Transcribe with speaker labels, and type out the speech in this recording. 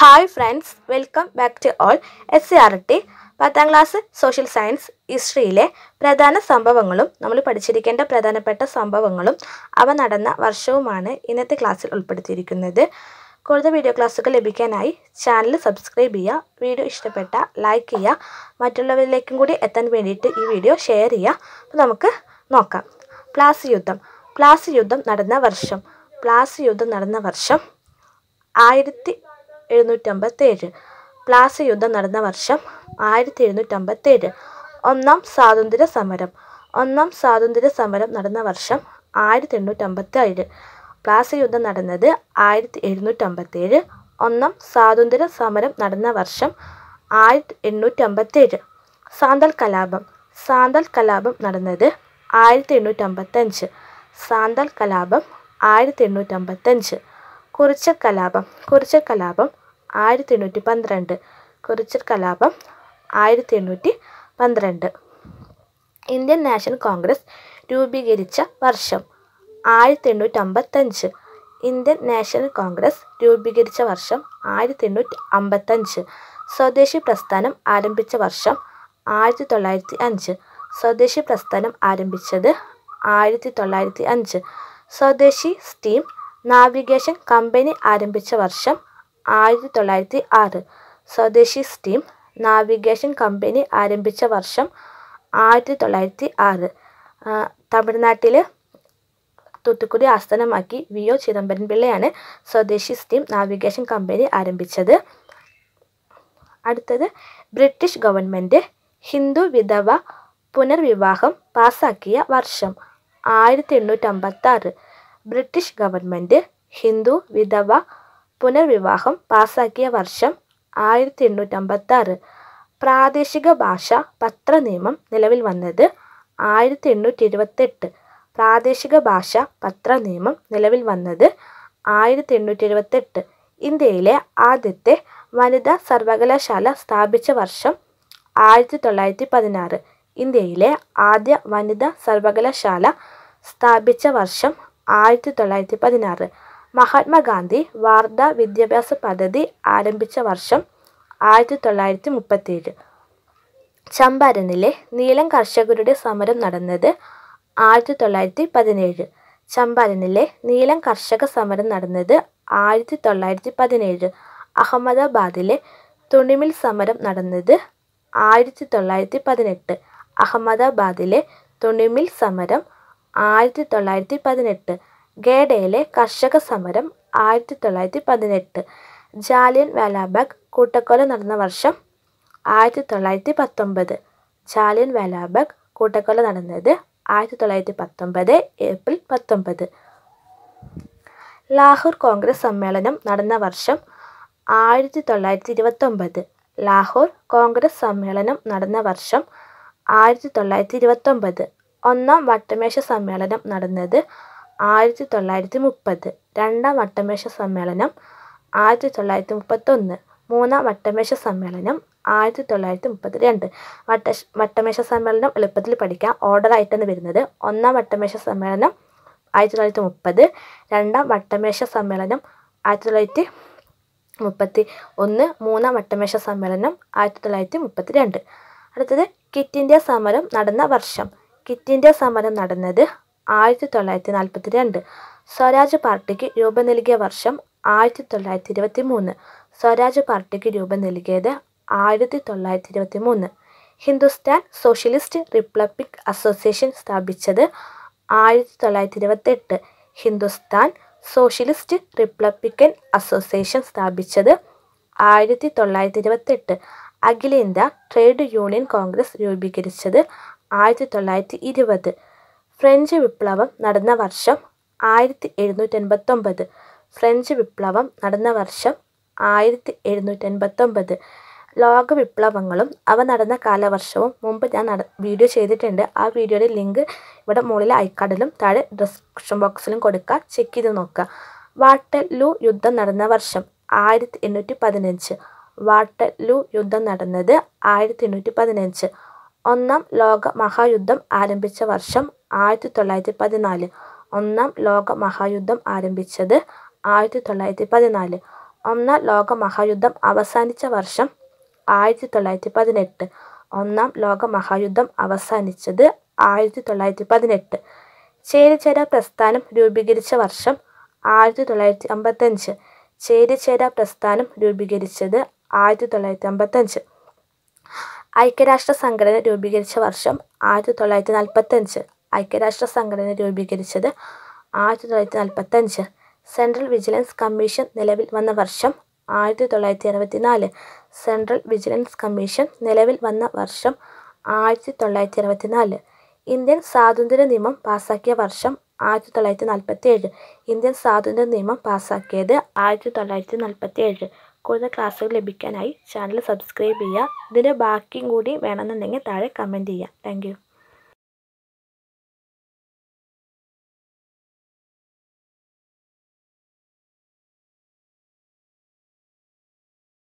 Speaker 1: Hi friends welcome back to all S C R T പത്താം class social science ഹിസ്റ്ററിയിലെ പ്രധാന സംഭവങ്ങളും നമ്മൾ പഠിച്ചിരിക്കേണ്ട പ്രധാനപ്പെട്ട സംഭവങ്ങളും അവ നടന്ന വർഷവുമാണ് ഇന്നത്തെ ക്ലാസ്സിൽ ഉൾപ്പെടുത്തിയിരിക്കുന്നത്. കൂടുതൽ വീഡിയോ ക്ലാസ്സുകൾ ലഭിക്കാനായി ചാനൽ സബ്സ്ക്രൈബ് ചെയ്യുക വീഡിയോ ഇഷ്ടപ്പെട്ട ലൈക്ക് ചെയ്യുക മറ്റുള്ളവരിലേക്കും കൂടി എത്താൻ വേണ്ടിയിട്ട് ഈ വീഡിയോ ഷെയർ ചെയ്യുക. അപ്പോൾ നമുക്ക് നോക്കാം. പ്ലാസി യുദ്ധം. പ്ലാസി യുദ്ധം നടന്ന വർഷം. പ്ലാസി യുദ്ധം നടന്ന വർഷം ആയിരത്തി എഴുന്നൂറ്റമ്പത്തേഴ് പ്ലാസി യുദ്ധം നടന്ന വർഷം ആയിരത്തി എഴുന്നൂറ്റമ്പത്തേഴ് ഒന്നാം സ്വാതന്ത്ര്യ സമരം ഒന്നാം സ്വാതന്ത്ര്യ സമരം നടന്ന വർഷം ആയിരത്തി എണ്ണൂറ്റമ്പത്തേഴ് പ്ലാസി യുദ്ധം നടന്നത് ആയിരത്തി എഴുന്നൂറ്റമ്പത്തേഴ് ഒന്നാം സ്വാതന്ത്ര്യ സമരം നടന്ന വർഷം ആയിരത്തി എണ്ണൂറ്റമ്പത്തേഴ് സാന്തൽ കലാപം. സാന്തൽ കലാപം നടന്നത് ആയിരത്തി എണ്ണൂറ്റമ്പത്തഞ്ച് സാന്തൽ കലാപം ആയിരത്തി എണ്ണൂറ്റമ്പത്തഞ്ച് കുറിച്യർ കലാപം കുറിച്യർ കലാപം ആയിരത്തി എണ്ണൂറ്റി പന്ത്രണ്ട് കുറിച്യർ കലാപം ആയിരത്തി എണ്ണൂറ്റി പന്ത്രണ്ട് ഇന്ത്യൻ നാഷണൽ കോൺഗ്രസ് രൂപീകരിച്ച വർഷം ആയിരത്തി എണ്ണൂറ്റി അമ്പത്തഞ്ച് ഇന്ത്യൻ നാഷണൽ കോൺഗ്രസ് രൂപീകരിച്ച വർഷം ആയിരത്തി എണ്ണൂറ്റി അമ്പത്തഞ്ച് സ്വദേശി പ്രസ്ഥാനം ആരംഭിച്ച വർഷം ആയിരത്തി തൊള്ളായിരത്തി അഞ്ച് സ്വദേശി പ്രസ്ഥാനം ആരംഭിച്ചത് ആയിരത്തി തൊള്ളായിരത്തി അഞ്ച് സ്വദേശി സ്റ്റീം നാവിഗേഷൻ കമ്പനി ആരംഭിച്ച വർഷം ആയിരത്തി തൊള്ളായിരത്തി ആറ് സ്വദേശി സ്റ്റീം നാവിഗേഷൻ കമ്പനി ആരംഭിച്ച വർഷം ആയിരത്തി തൊള്ളായിരത്തി ആറ് തമിഴ്നാട്ടിൽ തൂത്തുക്കുടി ആസ്ഥാനമാക്കി വി ഒ ചിദംബരം പിള്ളയാണ് സ്വദേശി സ്റ്റീം നാവിഗേഷൻ കമ്പനി ആരംഭിച്ചത്. അടുത്തത് ബ്രിട്ടീഷ് ഗവൺമെന്റ് ഹിന്ദു വിധവ പുനർവിവാഹം പാസാക്കിയ വർഷം ആയിരത്തി എണ്ണൂറ്റമ്പത്താറ് ബ്രിട്ടീഷ് ഗവൺമെന്റ് ഹിന്ദു വിധവ പുനർവിവാഹം പാസാക്കിയ വർഷം ആയിരത്തി എണ്ണൂറ്റമ്പത്താറ് പ്രാദേശിക ഭാഷ പത്ര നിയമം നിലവിൽ വന്നത് ആയിരത്തി എണ്ണൂറ്റി ഇരുപത്തെട്ട് പ്രാദേശിക ഭാഷ പത്ര നിയമം നിലവിൽ വന്നത് ആയിരത്തി എണ്ണൂറ്റി എഴുപത്തെട്ട് ഇന്ത്യയിലെ ആദ്യത്തെ വനിതാ സർവകലാശാല സ്ഥാപിച്ച വർഷം ആയിരത്തി തൊള്ളായിരത്തി പതിനാറ് ഇന്ത്യയിലെ ആദ്യ വനിതാ സർവകലാശാല സ്ഥാപിച്ച വർഷം ആയിരത്തി തൊള്ളായിരത്തി പതിനാറ് മഹാത്മാഗാന്ധി വാർധ വിദ്യാഭ്യാസ പദ്ധതി ആരംഭിച്ച വർഷം ആയിരത്തി തൊള്ളായിരത്തി മുപ്പത്തേഴ് ചമ്പാരനിലെ നീലം കർഷകരുടെ സമരം നടന്നത് ആയിരത്തി തൊള്ളായിരത്തി പതിനേഴ് ചമ്പാരനിലെ നീലം കർഷക സമരം നടന്നത് ആയിരത്തി തൊള്ളായിരത്തി പതിനേഴ് അഹമ്മദാബാദിലെ തുണിമിൽ സമരം നടന്നത് ആയിരത്തി തൊള്ളായിരത്തി പതിനെട്ട് അഹമ്മദാബാദിലെ തുണിമിൽ സമരം ആയിരത്തി തൊള്ളായിരത്തി പതിനെട്ട് ഗേഡയിലെ കർഷക സമരം ആയിരത്തി തൊള്ളായിരത്തി പതിനെട്ട് ജാലിയൻ വാലാബാഗ് കൂട്ടക്കൊല നടന്ന വർഷം ആയിരത്തി തൊള്ളായിരത്തി പത്തൊമ്പത് ജാലിയൻ വാലാബാഗ് കൂട്ടക്കൊല നടന്നത് ആയിരത്തി തൊള്ളായിരത്തി പത്തൊമ്പത് ഏപ്രിൽ പത്തൊമ്പത്. ലാഹോർ കോൺഗ്രസ് സമ്മേളനം നടന്ന വർഷം ആയിരത്തി തൊള്ളായിരത്തി ഇരുപത്തൊമ്പത് ലാഹോർ കോൺഗ്രസ് സമ്മേളനം നടന്ന വർഷം ആയിരത്തി തൊള്ളായിരത്തി ഇരുപത്തൊമ്പത് ഒന്നാം വട്ടമേശ സമ്മേളനം നടന്നത് ആയിരത്തി തൊള്ളായിരത്തി മുപ്പത് രണ്ടാം വട്ടമേശ സമ്മേളനം ആയിരത്തി തൊള്ളായിരത്തി മുപ്പത്തൊന്ന് മൂന്നാം വട്ടമേശ സമ്മേളനം ആയിരത്തി തൊള്ളായിരത്തി മുപ്പത്തി രണ്ട് വട്ട വട്ടമേശ സമ്മേളനം എളുപ്പത്തിൽ പഠിക്കാം. ഓർഡർ ആയിട്ടാണ് വരുന്നത്. ഒന്നാം വട്ടമേശ സമ്മേളനം ആയിരത്തി തൊള്ളായിരത്തി മുപ്പത് രണ്ടാം വട്ടമേശ സമ്മേളനം ആയിരത്തി തൊള്ളായിരത്തി മുപ്പത്തി ഒന്ന് മൂന്നാം വട്ടമേശ സമ്മേളനം ആയിരത്തി തൊള്ളായിരത്തി മുപ്പത്തി രണ്ട് അടുത്തത് കിറ്റ് ഇന്ത്യ സമരം നടന്ന വർഷം. കിറ്റ് ഇന്ത്യ സമരം നടന്നത് ആയിരത്തി തൊള്ളായിരത്തി നാൽപ്പത്തി രണ്ട് സ്വരാജ് പാർട്ടിക്ക് രൂപം നൽകിയ വർഷം ആയിരത്തി തൊള്ളായിരത്തി ഇരുപത്തി മൂന്ന് സ്വരാജ് പാർട്ടിക്ക് രൂപം നൽകിയത് ആയിരത്തി തൊള്ളായിരത്തി ഇരുപത്തി മൂന്ന് ഹിന്ദുസ്ഥാൻ സോഷ്യലിസ്റ്റ് റിപ്പബ്ലിക് അസോസിയേഷൻ സ്ഥാപിച്ചത് ആയിരത്തി തൊള്ളായിരത്തി ഇരുപത്തെട്ട് ഹിന്ദുസ്ഥാൻ സോഷ്യലിസ്റ്റ് റിപ്പബ്ലിക്കൻ അസോസിയേഷൻ സ്ഥാപിച്ചത് ആയിരത്തി തൊള്ളായിരത്തി ഇരുപത്തെട്ട് അഖിലേന്ത്യാ ട്രേഡ് യൂണിയൻ കോൺഗ്രസ് രൂപീകരിച്ചത് ആയിരത്തി തൊള്ളായിരത്തി ഇരുപത് ഫ്രഞ്ച് വിപ്ലവം നടന്ന വർഷം ആയിരത്തി എഴുന്നൂറ്റി എൺപത്തൊമ്പത് ഫ്രഞ്ച് വിപ്ലവം നടന്ന വർഷം ആയിരത്തി എഴുന്നൂറ്റി എൺപത്തൊമ്പത് ലോക വിപ്ലവങ്ങളും അവ നടന്ന കാലവർഷവും മുമ്പ് ഞാൻ നട വീഡിയോ ചെയ്തിട്ടുണ്ട്. ആ വീഡിയോയുടെ ലിങ്ക് ഇവിടെ മുകളിൽ ഐക്കാർഡിലും താഴെ ഡിസ്ക്രിപ്ഷൻ ബോക്സിലും കൊടുക്കുക ചെക്ക് ചെയ്ത് നോക്കുക വാട്ടലു യുദ്ധം നടന്ന വർഷം ആയിരത്തി എണ്ണൂറ്റി പതിനഞ്ച് വാട്ടർലൂ യുദ്ധം നടന്നത് ആയിരത്തി എണ്ണൂറ്റി പതിനഞ്ച് ഒന്നാം ലോക മഹായുദ്ധം ആരംഭിച്ച വർഷം ആയിരത്തി തൊള്ളായിരത്തി പതിനാല് ഒന്നാം ലോക മഹായുദ്ധം ആരംഭിച്ചത് ആയിരത്തി തൊള്ളായിരത്തി പതിനാല് ഒന്നാം ലോക മഹായുദ്ധം അവസാനിച്ച വർഷം ആയിരത്തി തൊള്ളായിരത്തി പതിനെട്ട് ഒന്നാം ലോക മഹായുദ്ധം അവസാനിച്ചത് ആയിരത്തി തൊള്ളായിരത്തി പതിനെട്ട് ചേരിചേര പ്രസ്ഥാനം രൂപീകരിച്ച വർഷം ആയിരത്തി തൊള്ളായിരത്തി അമ്പത്തഞ്ച് ചേരിചേര പ്രസ്ഥാനം രൂപീകരിച്ചത് ആയിരത്തി തൊള്ളായിരത്തി അമ്പത്തഞ്ച് ഐക്യരാഷ്ട്ര സംഘടന രൂപീകരിച്ച വർഷം ആയിരത്തി തൊള്ളായിരത്തി നാൽപ്പത്തഞ്ച് ഐക്യരാഷ്ട്ര സംഘടന രൂപീകരിച്ചത് ആയിരത്തി തൊള്ളായിരത്തി നാൽപ്പത്തഞ്ച് സെൻട്രൽ വിജിലൻസ് കമ്മീഷൻ നിലവിൽ വന്ന വർഷം ആയിരത്തി തൊള്ളായിരത്തി അറുപത്തിനാല് സെൻട്രൽ വിജിലൻസ് കമ്മീഷൻ നിലവിൽ വന്ന വർഷം ആയിരത്തി തൊള്ളായിരത്തി അറുപത്തിനാല് ഇന്ത്യൻ സ്വാതന്ത്ര്യ നിയമം പാസാക്കിയ വർഷം ആയിരത്തി തൊള്ളായിരത്തി നാൽപ്പത്തി ഏഴ് ഇന്ത്യൻ സ്വാതന്ത്ര്യ നിയമം പാസാക്കിയത് ആയിരത്തി തൊള്ളായിരത്തി നാൽപ്പത്തി ഏഴ് കൂടുതൽ ക്ലാസ്സുകൾ ലഭിക്കാനായി ചാനൽ സബ്സ്ക്രൈബ് ചെയ്യുക. ഇതിന്റെ ബാക്കിയും കൂടി വേണമെന്നുണ്ടെങ്കിൽ താഴെ കമന്റ് ചെയ്യുക. താങ്ക്